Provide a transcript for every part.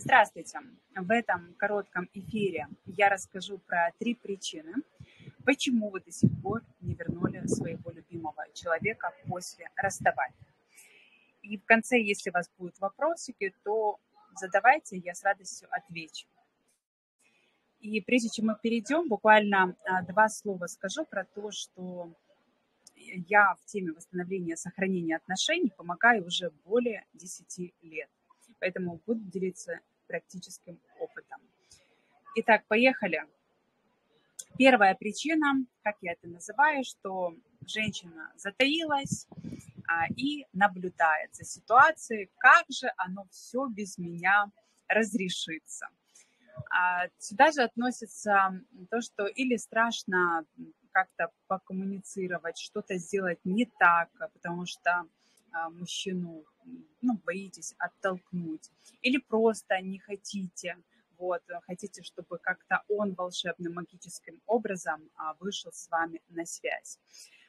Здравствуйте! В этом коротком эфире я расскажу про три причины, почему вы до сих пор не вернули своего любимого человека после расставания. И в конце, если у вас будут вопросики, то задавайте, я с радостью отвечу. И прежде чем мы перейдем, буквально а, два слова скажу про то, что я в теме восстановления и сохранения отношений помогаю уже более 10 лет. Поэтому буду делиться практическим опытом. Итак, поехали. Первая причина, как я это называю, что женщина затаилась а, и наблюдает за ситуацией, как же оно все без меня разрешится. А, сюда же относится то, что или страшно как-то покоммуницировать, что-то сделать не так, потому что а, мужчину ну, боитесь оттолкнуть, или просто не хотите, вот, хотите, чтобы как-то он волшебным магическим образом а, вышел с вами на связь.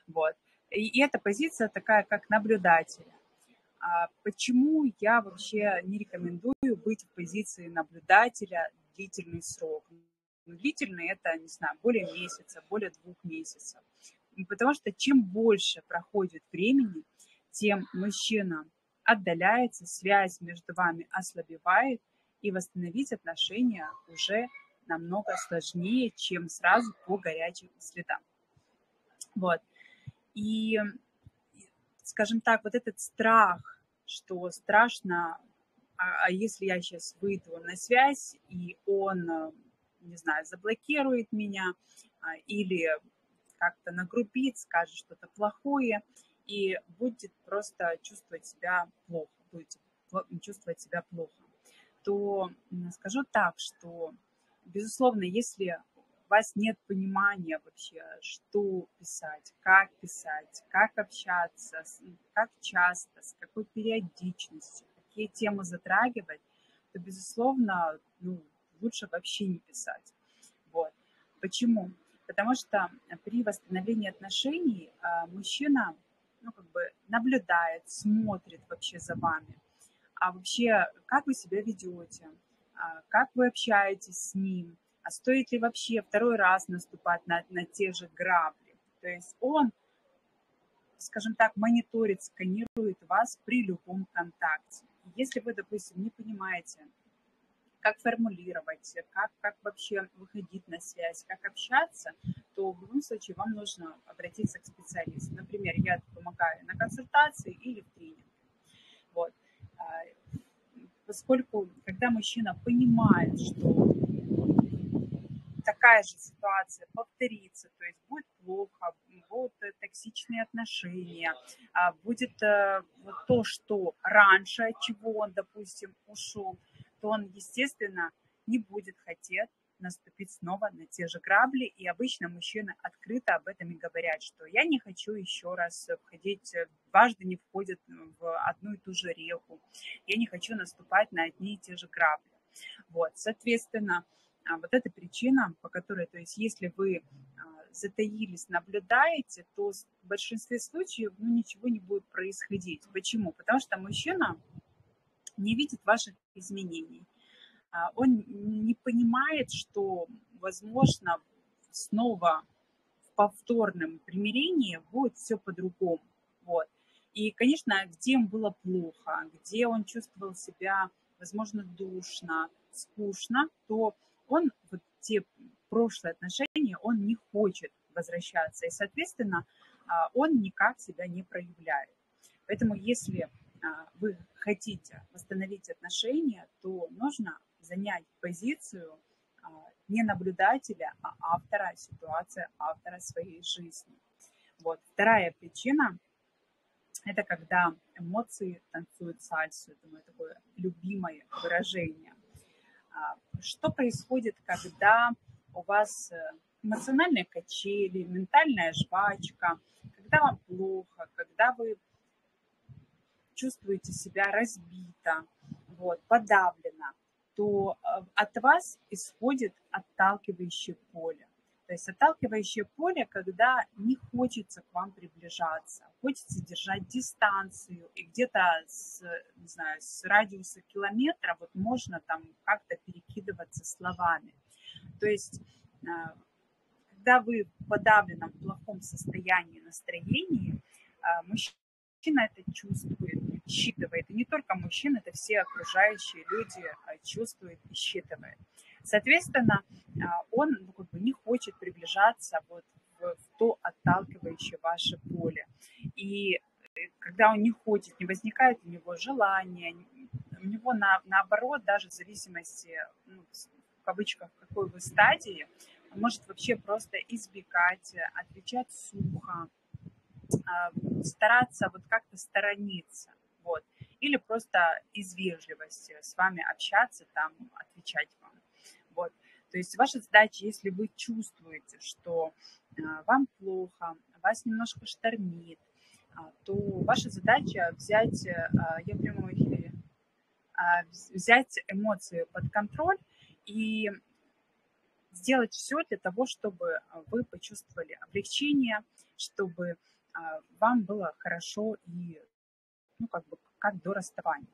Вот. И, и эта позиция такая, как наблюдателя. А почему я вообще не рекомендую быть в позиции наблюдателя длительный срок? Ну, длительный это, не знаю, более месяца, более двух месяцев. Потому что чем больше проходит времени, тем мужчина отдаляется, связь между вами ослабевает, и восстановить отношения уже намного сложнее, чем сразу по горячим следам. Вот. И, скажем так, вот этот страх, что страшно, а, а если я сейчас выйду на связь, и он, не знаю, заблокирует меня, а, или как-то нагрубит, скажет что-то плохое, и будет просто чувствовать себя плохо, будете чувствовать себя плохо, то скажу так, что, безусловно, если у вас нет понимания вообще, что писать, как писать, как общаться, как часто, с какой периодичностью, какие темы затрагивать, то, безусловно, ну, лучше вообще не писать. Вот. Почему? Потому что при восстановлении отношений а, мужчина ну, как бы наблюдает, смотрит вообще за вами. А вообще, как вы себя ведете, а, как вы общаетесь с ним, а стоит ли вообще второй раз наступать на, на те же грабли. То есть он, скажем так, мониторит, сканирует вас при любом контакте. Если вы, допустим, не понимаете, как формулировать, как, как вообще выходить на связь, как общаться, то в любом случае вам нужно обратиться к специалисту. Например, я помогаю на консультации или в тренинге. Вот. А, поскольку, когда мужчина понимает, что такая же ситуация повторится, то есть будет плохо, будут токсичные отношения, а, будет э, то, что раньше, от чего он, допустим, ушел, то он, естественно, не будет хотеть наступить снова на те же грабли. И обычно мужчины открыто об этом и говорят, что я не хочу еще раз входить, дважды не входят в одну и ту же реку. Я не хочу наступать на одни и те же грабли. Вот, соответственно, а, вот эта причина, по которой, то есть если вы а, затаились, наблюдаете, то в большинстве случаев ну, ничего не будет происходить. Почему? Потому что мужчина не видит ваших изменений. А, он не понимает, что, возможно, снова в повторном примирении будет все по-другому. Вот. И, конечно, где ему было плохо, где он чувствовал себя, возможно, душно, скучно, то он вот те прошлые отношения, он не хочет возвращаться. И, соответственно, а, он никак себя не проявляет. Поэтому если а, вы хотите восстановить отношения, то нужно занять позицию а, не наблюдателя, а автора ситуации, автора своей жизни. Вот. Вторая причина – это когда эмоции танцуют сальсу. Это мое такое любимое выражение. А, что происходит, когда у вас э, эмоциональные качели, ментальная жвачка, когда вам плохо, когда вы чувствуете себя разбито, вот, подавлено, то э, от вас исходит отталкивающее поле. То есть отталкивающее поле, когда не хочется к вам приближаться, хочется держать дистанцию, и где-то с, не знаю, с радиуса километра вот можно там как-то перекидываться словами. То есть а, когда вы в подавленном плохом состоянии настроения, а, мужчина это чувствует, считывает. И не только мужчина, это все окружающие люди а, чувствуют и считывают. Соответственно, а, он ну, как бы не хочет приближаться вот в, то отталкивающее ваше поле. И э, когда он не хочет, не возникает у него желания, у него на, наоборот, даже в зависимости, ну, в кавычках, какой вы стадии, он может вообще просто избегать, отвечать сухо, стараться вот как-то сторониться, вот, или просто из вежливости с вами общаться, там, отвечать вам. Вот. То есть ваша задача, если вы чувствуете, что а, вам плохо, вас немножко штормит, а, то ваша задача взять, а, я в прямом эфире, взять эмоции под контроль и сделать все для того, чтобы вы почувствовали облегчение, чтобы вам было хорошо и, ну, как бы, как до расставания.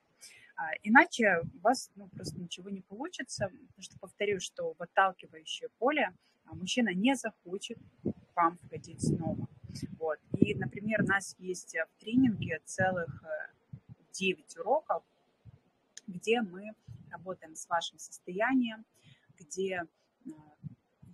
А, иначе у вас ну, просто ничего не получится, потому что повторю, что в отталкивающее поле а, мужчина не захочет вам входить снова. Вот. И, например, у нас есть в тренинге целых 9 э, уроков, где мы работаем с вашим состоянием, где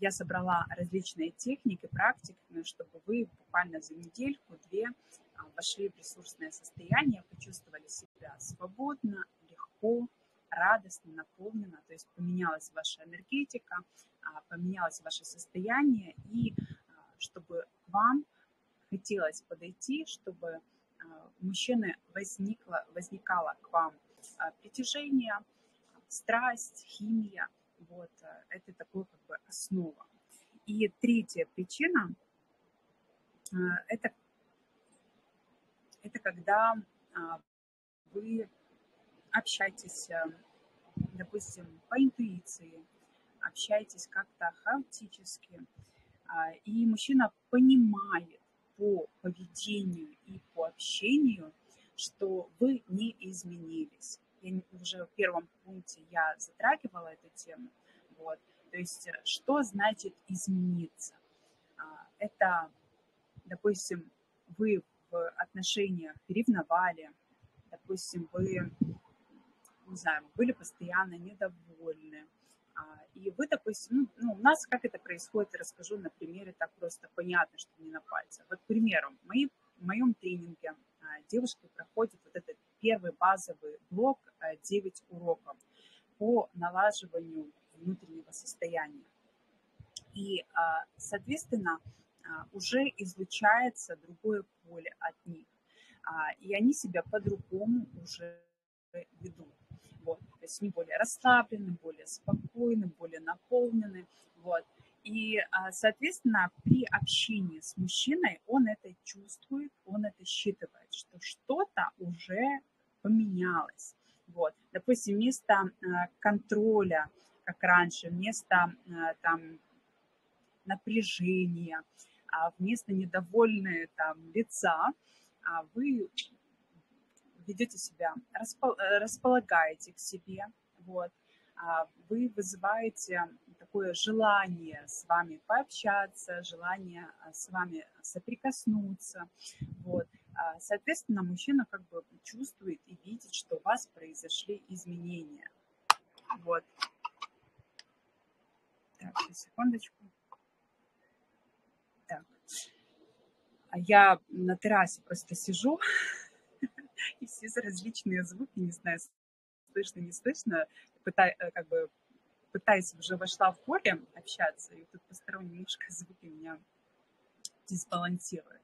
я собрала различные техники, практики, чтобы вы буквально за недельку-две а, вошли в ресурсное состояние, почувствовали себя свободно, легко, радостно, наполненно, то есть поменялась ваша энергетика, а, поменялось ваше состояние, и а, чтобы вам хотелось подойти, чтобы у мужчины возникло, возникало к вам притяжение, страсть, химия, вот, это такое как бы основа. И третья причина – это это когда а, вы общаетесь, э, допустим, по интуиции, общаетесь как-то хаотически, а, и мужчина понимает по поведению и по общению, что вы не изменились. Я уже в первом пункте я затрагивала эту тему. Вот. То есть э, что значит измениться? А, это, допустим, вы в отношениях ревновали, допустим, вы, не знаю, были постоянно недовольны, а, и вы, допустим, ну, ну, у нас как это происходит, расскажу на примере, так просто понятно, что не на пальцах. Вот, к примеру, моей, в моем тренинге а, девушки проходят вот этот первый базовый блок 9 а, уроков по налаживанию внутреннего состояния. И, соответственно, а, уже излучается другое поле от них. А, и они себя по-другому уже ведут. Вот. То есть они более расслаблены, более спокойны, более наполнены. Вот. И, а, соответственно, при общении с мужчиной он это чувствует, он это считывает, что что-то уже поменялось. Вот. Допустим, вместо контроля, как раньше, вместо там, напряжения, а вместо недовольные там лица а вы ведете себя, располагаете к себе, вот, а вы вызываете такое желание с вами пообщаться, желание с вами соприкоснуться, вот. Соответственно, мужчина как бы чувствует и видит, что у вас произошли изменения. Вот. Так, секундочку. А я на террасе просто сижу, и все различные звуки, не знаю, слышно, не слышно, пытай, э, как бы пытаюсь, уже вошла в поле общаться, и тут посторонние немножко звуки меня дисбалансируют.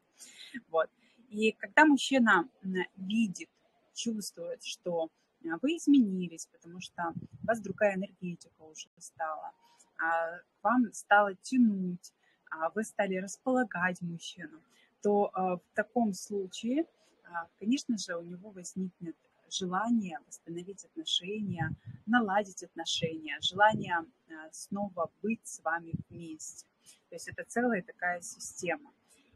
Вот. И когда мужчина видит, чувствует, что а, вы изменились, потому что у вас другая энергетика уже стала, а вам стало тянуть, а вы стали располагать мужчину, то а, в таком случае, конечно же, у него возникнет желание восстановить отношения, наладить отношения, желание снова быть с вами вместе. То есть это целая такая система.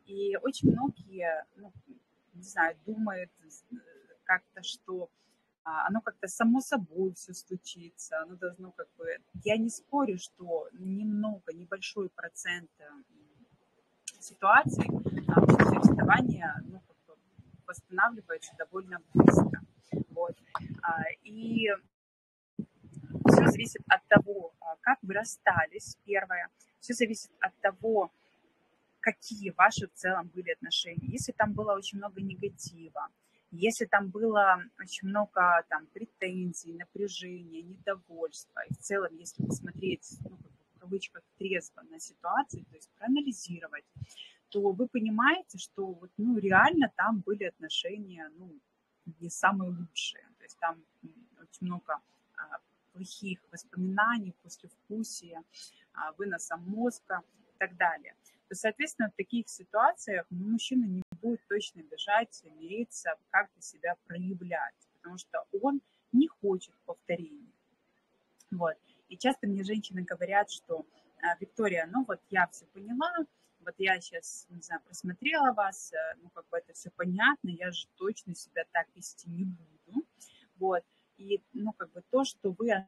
И очень многие, ну, не знаю, думают как-то, что оно как-то само собой все случится, оно должно как бы... Я не спорю, что немного, небольшой процент ситуаций а, после расставания ну, как бы восстанавливается довольно быстро. Вот. А, и все зависит от того, как вы расстались, первое. Все зависит от того, какие ваши в целом были отношения. Если там было очень много негатива, если там было очень много там, претензий, напряжения, недовольства, и в целом, если посмотреть, ну, в кавычках, трезво на ситуацию, то есть проанализировать, то вы понимаете, что вот, ну, реально там были отношения ну, не самые лучшие. То есть там очень много а, плохих воспоминаний, послевкусия, а, выноса мозга и так далее. То, соответственно, в таких ситуациях мужчина не будет точно бежать, мириться, как-то себя проявлять, потому что он не хочет повторения. Вот. И часто мне женщины говорят, что «А, Виктория, ну вот я все поняла, вот я сейчас, не знаю, просмотрела вас, э, ну как бы это все понятно, я же точно себя так вести не буду. Вот. И, ну как бы то, что вы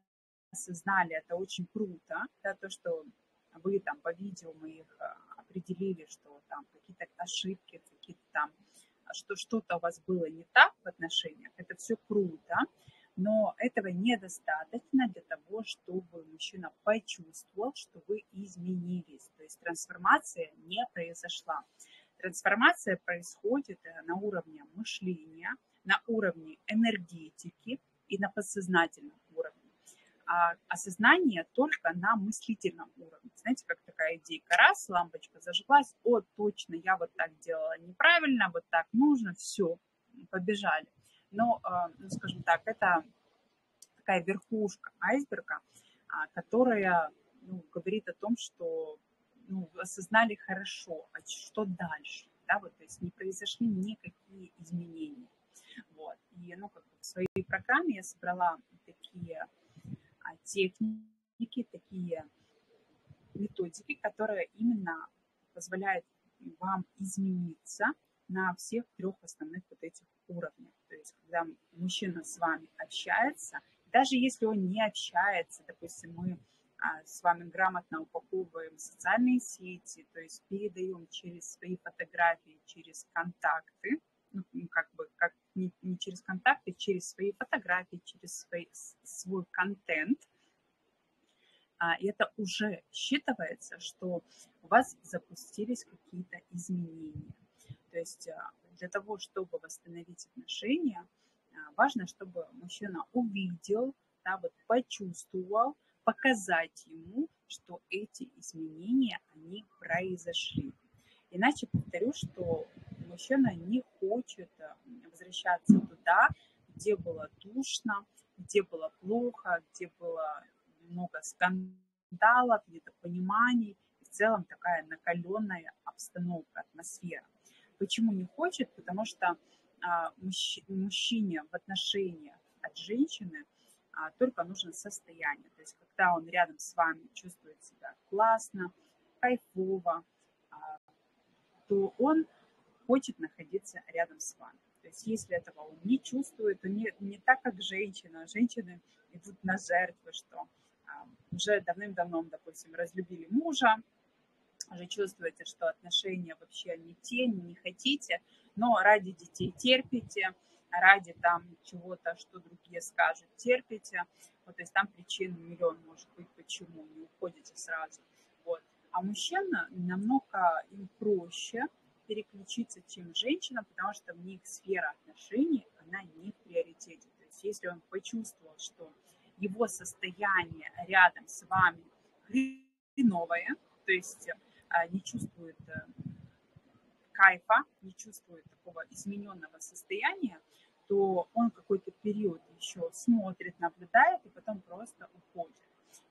осознали, это очень круто, да, то, что вы там по видео моих а, определили, что там какие-то ошибки, какие-то там, что что-то у вас было не так в отношениях, это все круто, но этого недостаточно для того, чтобы мужчина почувствовал, что вы изменились. То есть трансформация не произошла. Трансформация происходит э, на уровне мышления, на уровне энергетики и на подсознательном а осознание только на мыслительном уровне. Знаете, как такая идейка. Раз, лампочка зажглась, о, точно, я вот так делала неправильно, вот так нужно, все, побежали. Но, а, ну, скажем так, это такая верхушка айсберга, а, которая ну, говорит о том, что ну, осознали хорошо, а что дальше, да, вот, то есть не произошли никакие изменения. Вот. И, ну, как в своей программе я собрала такие а, техники, такие методики, которые именно позволяют вам измениться на всех трех основных вот этих уровнях. То есть, когда мужчина с вами общается, даже если он не общается, допустим, мы а, с вами грамотно упаковываем социальные сети, то есть передаем через свои фотографии, через контакты, ну, как бы как не, не через контакты, через свои фотографии, через свой, свой контент. А, это уже считывается, что у вас запустились какие-то изменения. То есть а, для того, чтобы восстановить отношения, а, важно, чтобы мужчина увидел, да, вот почувствовал, показать ему, что эти изменения, они произошли. Иначе повторю, что мужчина не хочет э, возвращаться туда, где было душно, где было плохо, где было много скандалов, недопониманий, в целом такая накаленная обстановка, атмосфера. Почему не хочет? Потому что а, мужчине в отношениях от женщины а, только нужно состояние. То есть когда он рядом с вами чувствует себя классно, кайфово, то он хочет находиться рядом с вами. То есть если этого он не чувствует, то не, не так, как женщина. Женщины идут на жертвы, что а, уже давным-давно, допустим, разлюбили мужа, уже чувствуете, что отношения вообще не те, не хотите, но ради детей терпите, ради там чего-то, что другие скажут, терпите. Вот, то есть там причин миллион может быть, почему не уходите сразу. Вот. А мужчина намного им проще переключиться, чем женщина, потому что в них сфера отношений, она не в приоритете. То есть если он почувствовал, что его состояние рядом с вами хреновое, то есть а, не чувствует э, кайфа, не чувствует такого измененного состояния, то он какой-то период еще смотрит, наблюдает и потом просто уходит.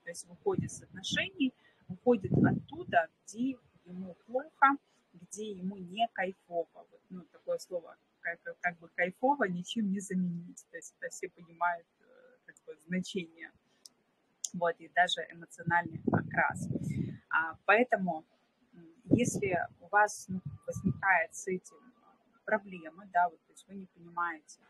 То есть выходит с отношений, уходит оттуда, где ему плохо, где ему не кайфово. Вот, ну, такое слово, как, как бы кайфово ничем не заменить. То есть это все понимают бы, значение. Вот, и даже эмоциональный окрас. А, поэтому Если у вас ну, возникает с этим проблема, да, вот, то есть вы не понимаете,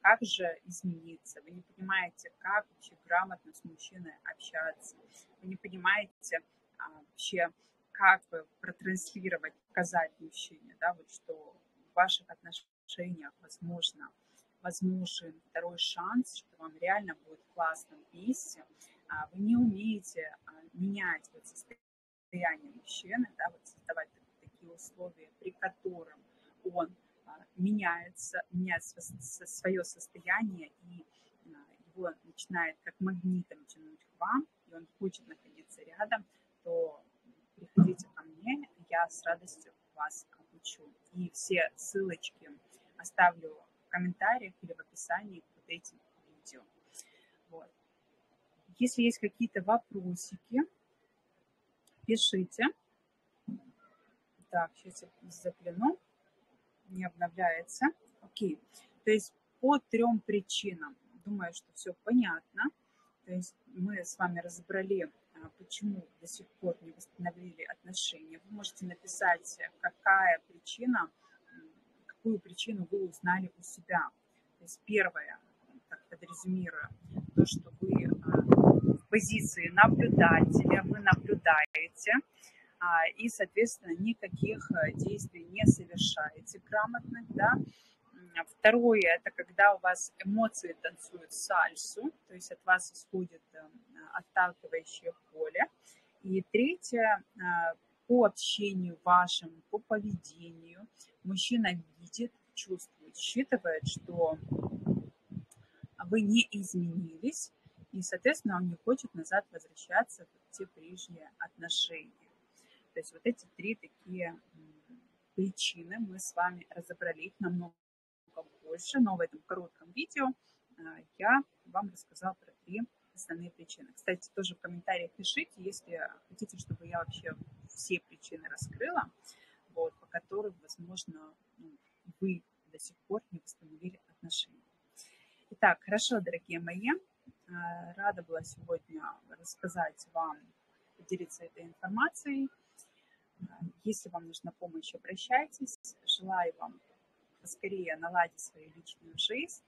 как же измениться, вы не понимаете, как вообще грамотно с мужчиной общаться, вы не понимаете а, вообще, как протранслировать, показать мужчине, да, вот что в ваших отношениях возможно, возможен второй шанс, что вам реально будет классно вместе, а вы не умеете а, менять вот состояние мужчины, да, вот создавать такие условия, при котором он а, меняется, меняет свое состояние и его начинает как магнитом тянуть к вам, и он хочет находиться рядом, то приходите ко мне, я с радостью вас обучу. И все ссылочки оставлю в комментариях или в описании под этим видео. Вот. Если есть какие-то вопросики, пишите. Так, сейчас я загляну. Не обновляется. Окей. То есть по трем причинам. Думаю, что все понятно. То есть мы с вами разобрали а, почему до сих пор не восстановили отношения. Вы можете написать, какая причина, какую причину вы узнали у себя. То есть первое, так подрезюмирую, то, что вы а, в позиции наблюдателя, вы наблюдаете, а, и, соответственно, никаких действий не совершаете грамотных, да, Второе – это когда у вас эмоции танцуют сальсу, то есть от вас исходит эм, отталкивающее поле. И третье – по общению вашему, по поведению мужчина видит, чувствует, считывает, что вы не изменились, и, соответственно, он не хочет назад возвращаться в те прежние отношения. То есть вот эти три такие причины мы с вами разобрали, их намного больше, но в этом коротком видео а, я вам рассказала про три основные причины. Кстати, тоже в комментариях пишите, если хотите, чтобы я вообще все причины раскрыла, вот, по которым, возможно, ну, вы до сих пор не восстановили отношения. Итак, хорошо, дорогие мои, а, рада была сегодня рассказать вам, поделиться этой информацией. А, если вам нужна помощь, обращайтесь. Желаю вам поскорее наладить свою личную жизнь,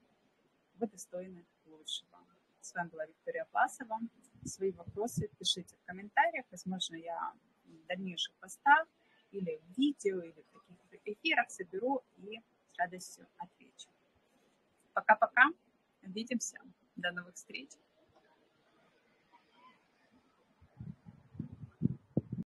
вы достойны лучшего. С вами была Виктория Пласова. Свои вопросы пишите в комментариях. Возможно, я дальнейших постах или в видео, или в каких-то эфирах соберу и с радостью отвечу. Пока-пока. Увидимся. До новых встреч.